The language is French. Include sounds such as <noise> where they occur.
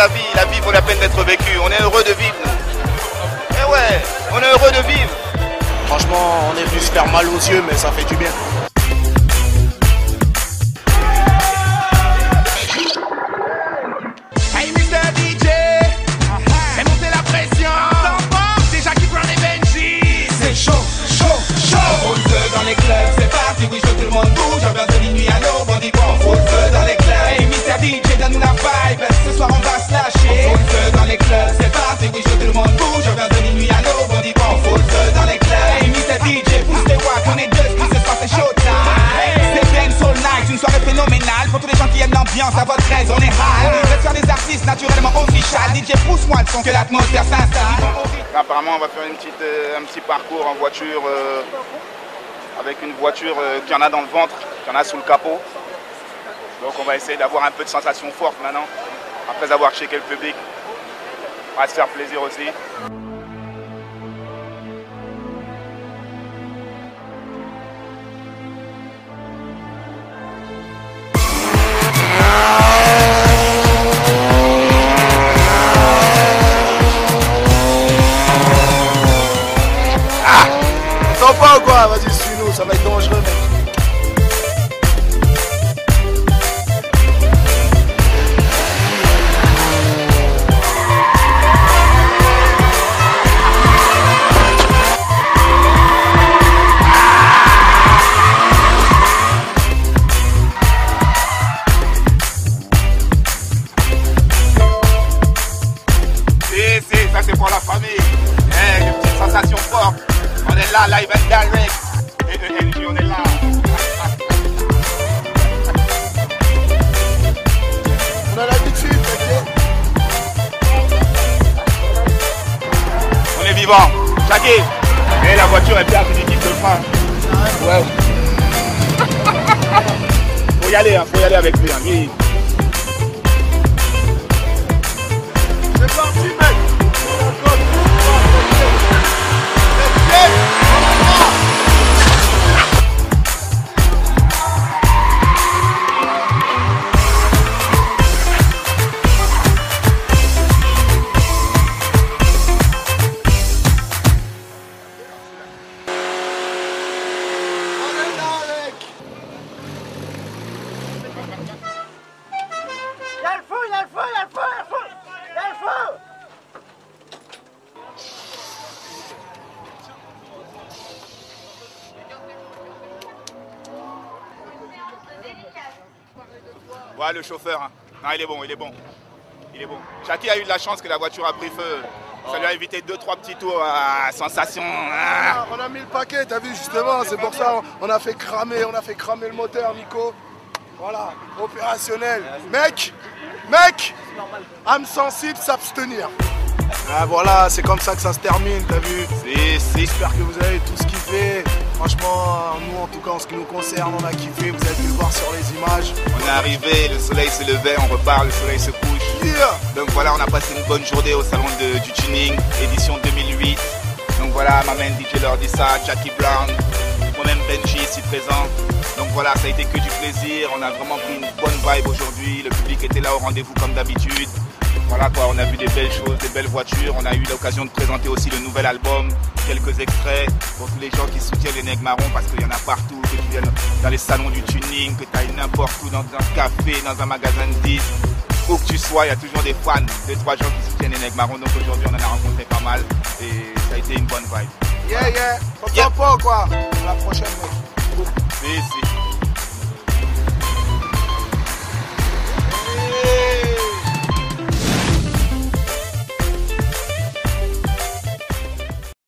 la vie. La vie vaut la peine d'être vécue. On est heureux de vivre. Eh ouais, on est heureux de vivre. Franchement, on est venu se faire mal aux yeux, mais ça fait du bien. Pour tous les gens qui aiment l'ambiance, à votre aise, on est high. Faites faire des artistes naturellement official. DJ, pousse-moi le son que l'atmosphère s'installe. Apparemment, on va faire une petite, euh, un petit parcours en voiture euh, avec une voiture euh, qui en a dans le ventre, qui en a sous le capot. Donc on va essayer d'avoir un peu de sensations fortes maintenant, après avoir checké le public. On va se faire plaisir aussi. Pour la famille. Eh, sensations fortes. On est là, live and direct. Et de NJ, on est là. On a l'habitude. On est vivant. Jackie. Et la voiture est bien positive de frein. Ouais. <laughs> faut y aller, hein, faut y aller avec lui. Hein. C'est parti, mec. Ouais, le chauffeur. hein. Non, il est bon, il est bon. Il est bon. Jackie a eu de la chance que la voiture a pris feu. Ça lui a évité deux, trois petits tours à sensation. Ah. Ah, On a mis le paquet, t'as vu justement, c'est pour ça on a fait cramer, on a fait cramer le moteur, Nico. Voilà, opérationnel. Mec, mec, âme sensible, s'abstenir. Ah voilà, c'est comme ça que ça se termine, t'as vu. J'espère que vous avez tous kiffé. Franchement, nous en tout cas en ce qui nous concerne, on a kiffé, vous avez pu le voir sur les images. On est arrivé, le soleil se levait, on repart, le soleil se couche. Yeah Donc voilà, on a passé une bonne journée au salon de- du tuning, édition 2008. Donc voilà, ma main DJ leur dit ça, Jackie Brown, moi-même Benji ici présent. Donc voilà, ça a été que du plaisir, on a vraiment pris une bonne vibe aujourd'hui, le public était là au rendez-vous comme d'habitude. Voilà quoi, on a vu des belles choses, des belles voitures, on a eu l'occasion de présenter aussi le nouvel album, quelques extraits pour tous les gens qui soutiennent les nègres marrons parce qu'il y en a partout, que tu viennes dans les salons du tuning, que tu ailles n'importe où, dans un café, dans un magasin de disques, où que tu sois, il y a toujours des fans, deux, trois gens qui soutiennent les nègres marrons. Donc aujourd'hui, on en a rencontré pas mal et ça a été une bonne vibe. Yeah, yeah. T'entends Yeah. quoi À la prochaine, si.